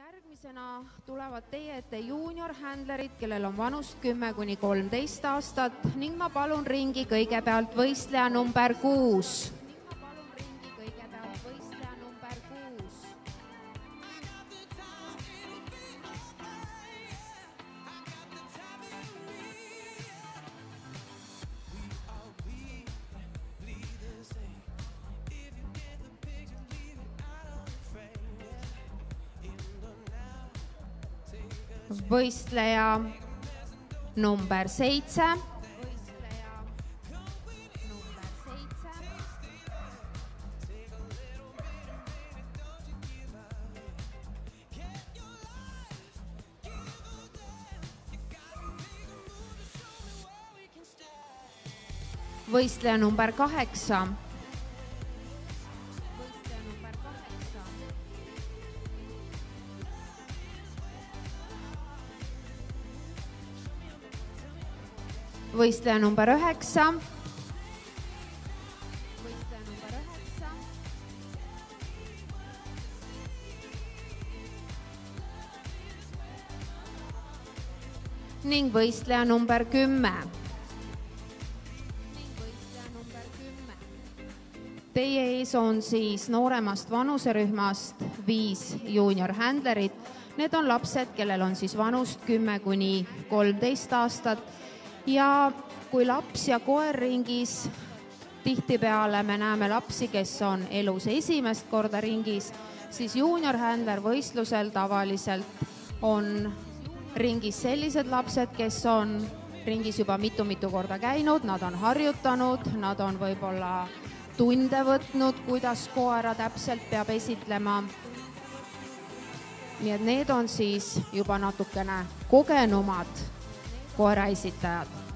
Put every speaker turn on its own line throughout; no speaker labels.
järgmisena tulevad teie ette juuniorhändlerid, kellel on vanust kümme kuni kolmteist aastat ning ma palun ringi kõigepealt võistleja number kuus. Võistleja number seitse. võistleja number kaheksa. Võistleja number üheksa. ning võistleja number kümme. Teie ees on siis nooremast vanuserühmast viis juuniorhändlerit. Need on lapsed, kellel on siis vanust kümme kuni kolmteist aastat ja kui laps ja koer ringis, tihtipeale me näeme lapsi, kes on elus esimest korda ringis, siis juuniorhändler võistlusel tavaliselt on ringis sellised lapsed, kes on ringis juba mitu-mitu korda käinud, nad on harjutanud, nad on võib-olla tunde võtnud, kuidas koera täpselt peab esitlema. nii et need on siis juba natukene kogenumad corais citado.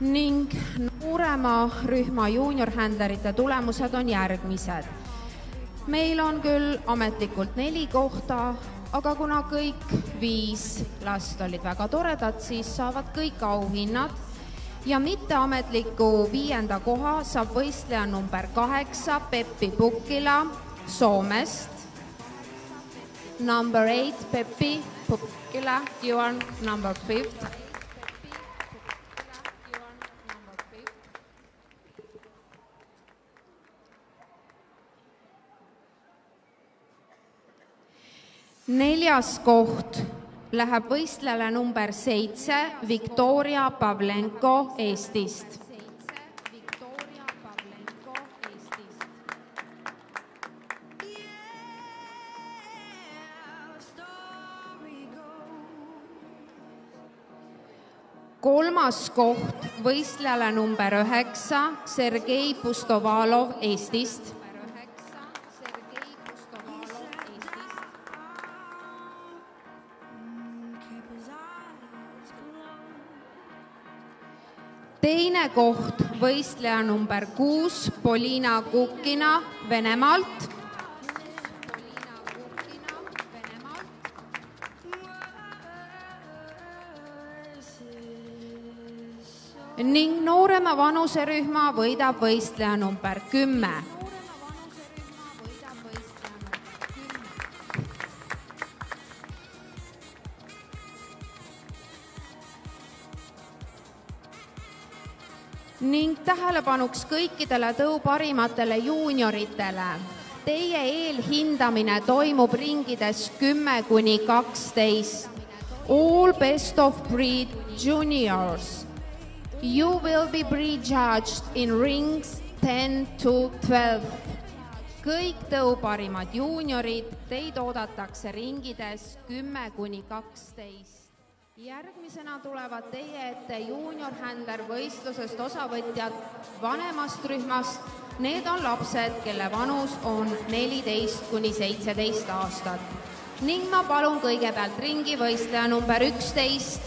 Ning noorema rühma juuniorhändlerite tulemused on järgmised. meil on küll ametlikult neli kohta, aga kuna kõik viis last olid väga toredad, siis saavad kõik auhinnad ja mitteametliku viienda koha saab võistleja number kaheksa Peppi Pukkila Soomest. Number eight Peppi Pukkila, you are number fifth. Neljas koht läheb võistlejale number seitse Viktoria Pavlenko Eestist. kolmas koht võistlejale number üheksa Sergei Pustovalov Eestist teine koht võistleja number kuus, Polina Kukina Venemaalt. ning noorema vanuserühma võidab võistleja number kümme ning tähelepanuks kõikidele tõu parimatele juunioritele. Teie eelhindamine toimub ringides kümme kuni kaksteist. All best of breed juniors. You will be prejudged in rings ten to twelve. kõik tõu parimad juuniorid, teid oodatakse ringides kümme kuni kaksteist järgmisena tulevad teie ette juuniorhändler võistlusest osavõtjad vanemast rühmast. Need on lapsed, kelle vanus on neliteist kuni seitseteist aastat. ning ma palun kõigepealt ringi võistleja number üksteist.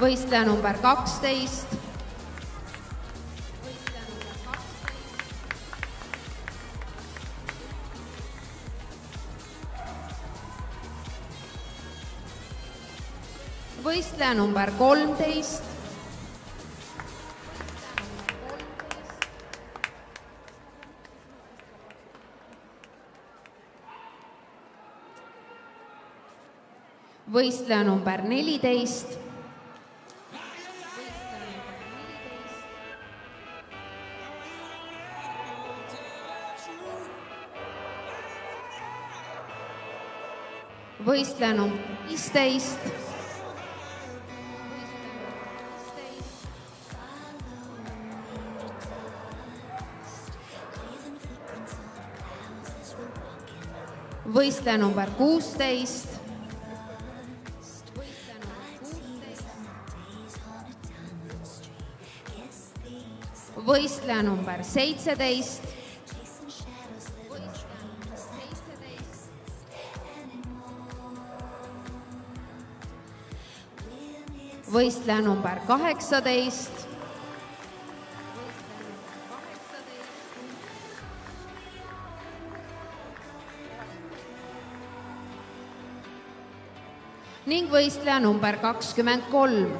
võistleja number kaksteist võistleja number kolmteist. võistleja number neliteist võistleja number viisteist võistleja number kuusteist. võistleja number seitseteist. võistleja number kaheksateist ning võistleja number kakskümmend kolm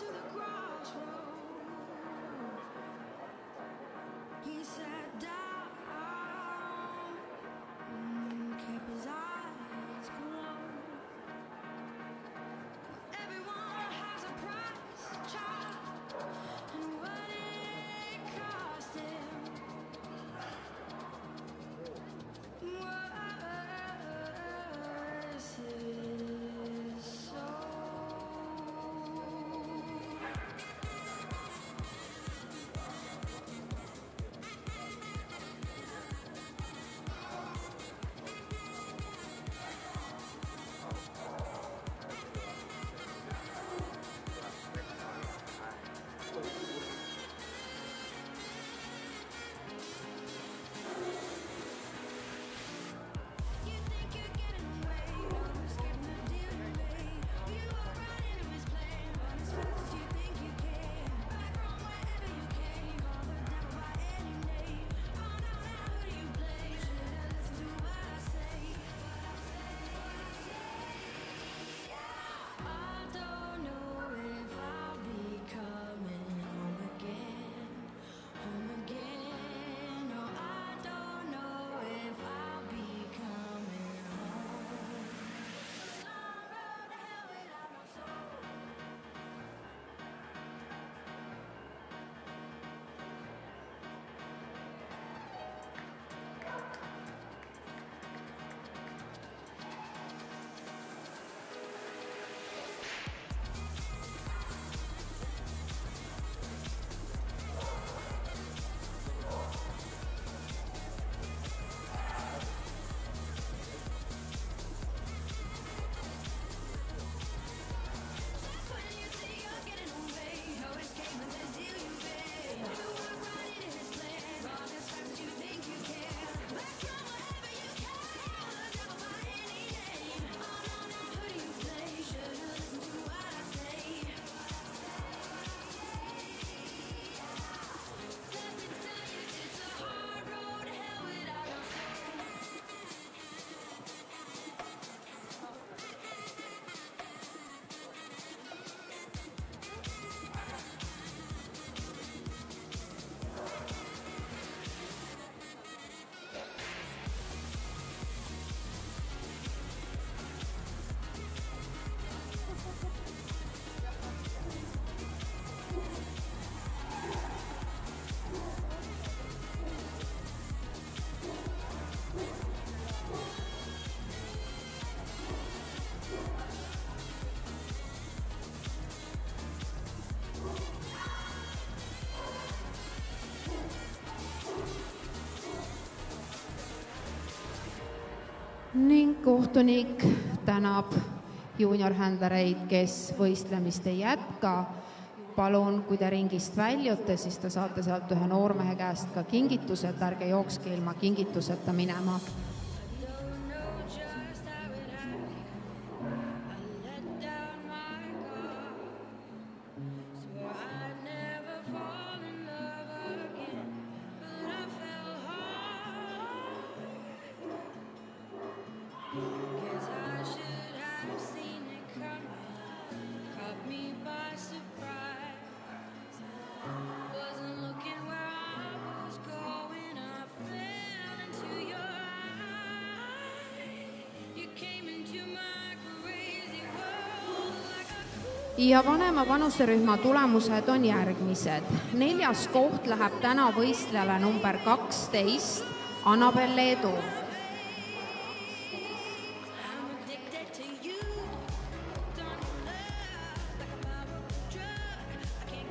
to the kohtunik tänab juuniorhändlereid, kes võistlemist ei jätka. palun, kui te ringist väljute, siis te saate sealt ühe noormehe käest ka kingituse, et ärge jookske ilma kingituseta minema ja vanema vanuserühma tulemused on järgmised. neljas koht läheb täna võistlejale number kaksteist, Annabel Leedu.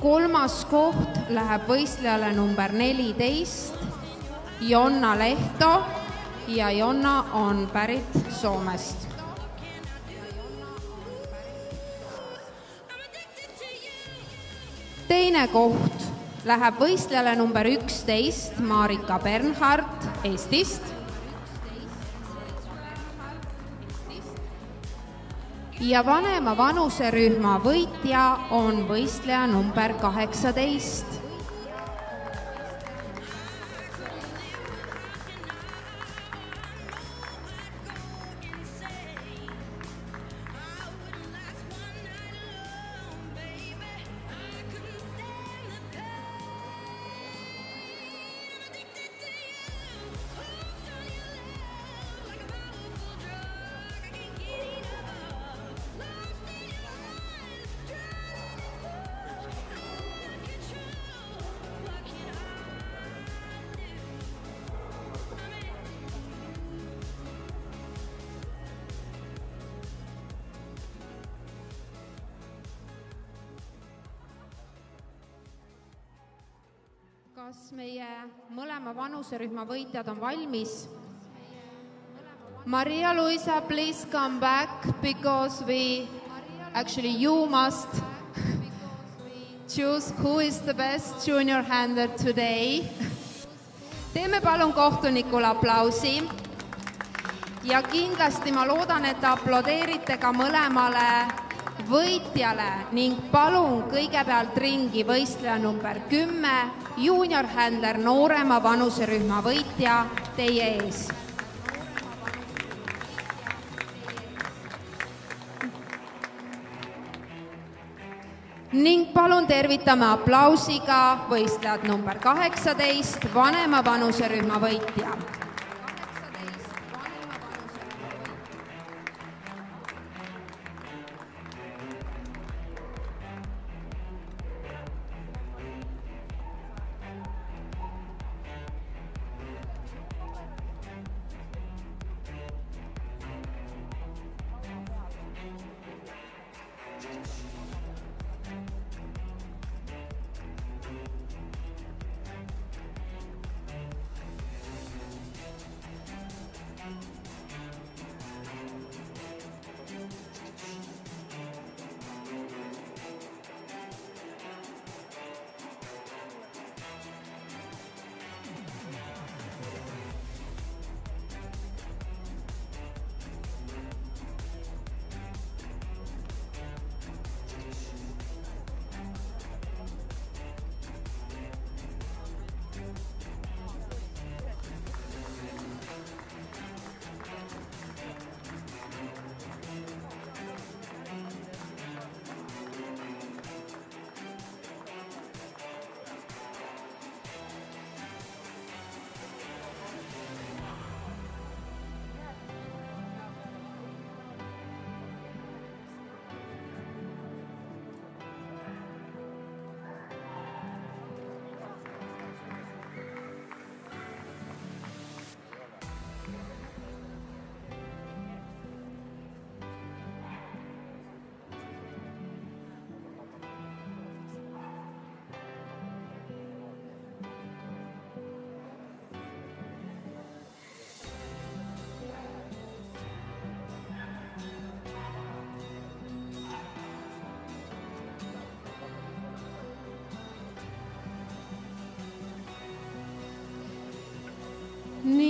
Kolmas koht läheb võistlejale number neliteist, Jonna Lehto ja Jonna on pärit Soomest. Teine koht läheb võistlejale number üksteist, Marika Bernhard Eestist. ja vanema vanuserühma võitja on võistleja number kaheksateist. Kas meie mõlema vanuserühma võitjad on valmis? Maria Luisa, please come back because we actually you must choose who is the best junior handler today. teeme palun kohtunikule aplausi ja kindlasti ma loodan, et te aplodeerite ka mõlemale võitjale ning palun kõigepealt ringi võistleja number kümme, juuniorhändler noorema vanuserühma võitja teie ees. ning palun tervitame aplausiga võistlejat number kaheksateist, vanema vanuserühma võitja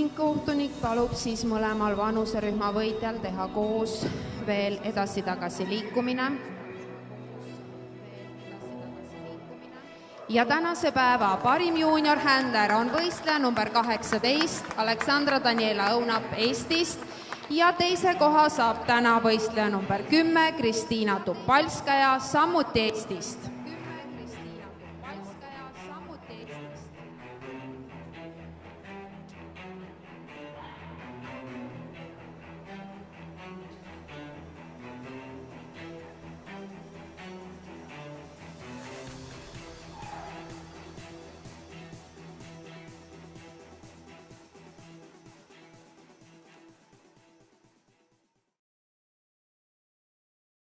ning kohtunik palub siis mõlemal vanuserühma võitjal teha koos veel edasi-tagasi liikumine. ja tänase päeva parim juuniorhändler on võistleja number kaheksateist, Aleksandra Daniela Õunap Eestist ja teise koha saab täna võistleja number kümme, Kristiina Tupalskaja, samuti Eestist